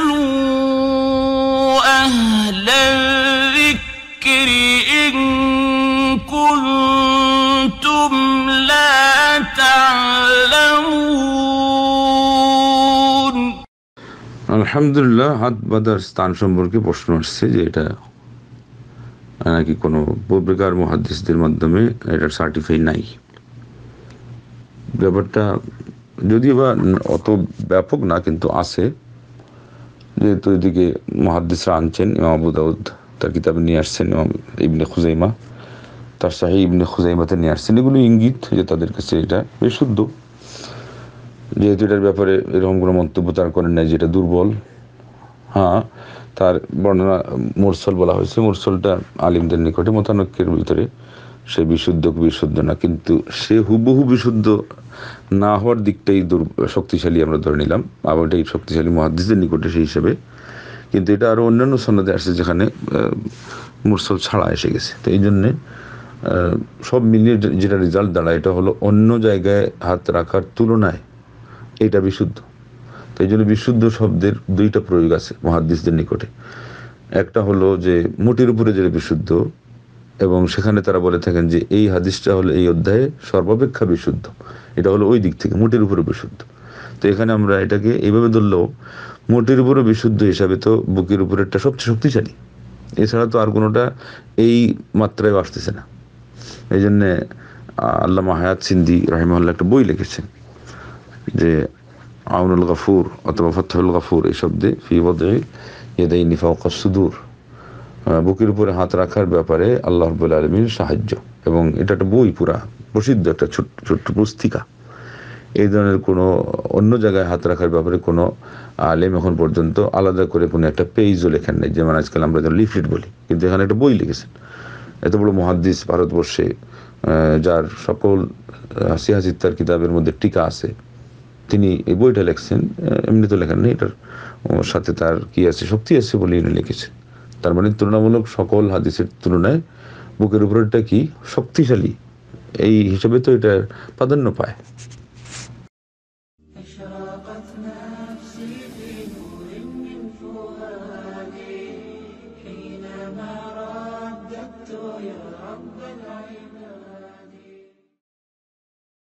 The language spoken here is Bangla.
فاسألوا أهل الذكر إن كنتم لا تعلمون আলহামদুলিল্লাহ হাত বাঁধার স্থান সম্পর্কে প্রশ্ন আসছে যে এটা নাকি কোনো পূর্বেকার মহাদিসদের মাধ্যমে এটার সার্টিফাই নাই ব্যাপারটা যদিও বা অত ব্যাপক না, কিন্তু আছে। যেহেতু এদিকে মহাদিসরা আনছেন, ইমাম আবু দাউদ তার কিতাবে নিয়ে আসছেন, ইমাম ইবনে খুজাইমা, তার শাহী ইবনে খুজাইমাতে নিয়ে আসছেন। এগুলো ইঙ্গিত যে তাদের কাছে এটা বিশুদ্ধ। যেহেতু এটার ব্যাপারে এরকম কোনো মন্তব্য তার করেন নাই যেটা দুর্বল। হ্যাঁ তার বর্ণনা মোরসল বলা হয়েছে। মোরসলটা আলিমদের নিকটে, মতানক্যের ভিতরে। সে বিশুদ্ধ বিশুদ্ধ না, কিন্তু সে হুবহু বিশুদ্ধ না হওয়ার দিকটাই দুর, শক্তিশালী আমরা ধরে নিলাম। আবার এটাই শক্তিশালী মহাদিসদের নিকটে সেই হিসাবে। কিন্তু এটা আরও অন্যান্য সন্ন্যদে আসছে যেখানে মুরসল ছাড়া এসে গেছে। তো এই জন্যে সব মিলিয়ে যেটা রেজাল্ট দাঁড়ায়, এটা হলো অন্য জায়গায় হাত রাখার তুলনায় এটা বিশুদ্ধ। তো এই জন্য বিশুদ্ধ শব্দের দুইটা প্রয়োগ আছে মহাদিসদের নিকটে। একটা হলো যে, মুটির উপরে যেটা বিশুদ্ধ এবং সেখানে তারা বলে থাকেন যে এই হাদিসটা হলো এই অধ্যায়ে সর্বাপেক্ষা বিশুদ্ধ। এটা হলো ওই দিক থেকে, মুটির উপরে বিশুদ্ধ। তো এখানে আমরা এটাকে এইভাবে ধরলেও মুটির উপরে বিশুদ্ধ হিসাবে তো বুকের উপরেরটা সবচেয়ে শক্তিশালী। এছাড়া তো আর কোনোটা এই মাত্রায় আসতেছে না। এই জন্যে আল্লামা হায়াত সিন্দি রাহিমহল্লা একটা বই লিখেছেন যে আউনুল গাফুর অথবা ফতহুল গাফুর এই শব্দে, ফি বদে ইয়েদাই সুদূর। বুকের উপরে হাত রাখার ব্যাপারে আল্লাহ রবুল আলমীর সাহায্য। এবং এটা একটা বই পুরা, প্রসিদ্ধ একটা ছোট্ট ছোট্ট পুস্তিকা। এই ধরনের কোনো অন্য জায়গায় হাত রাখার ব্যাপারে কোনো আলেম এখন পর্যন্ত আলাদা করে কোনো একটা পেজও লেখেন নেই। যেমন আজকাল আমরা যেন লিফলেট বলি, কিন্তু এখানে একটা বই লিখেছেন। এত বড় মহাদ্দিস ভারতবর্ষে যার সকল হাসিহা চিত্তার কিতাবের মধ্যে টিকা আছে, তিনি এই বইটা লেখছেন। এমনি তো লেখেন নেই, এটার সাথে তার কি আছে, শক্তি আছে বলে এনে লিখেছেন। তার মানে তুলনামূলক সকল হাদিসের তুলনায় বুকের উপরেরটা কি? শক্তিশালী। এই হিসাবে তো এটা প্রাধান্য পায়। رددت يا رب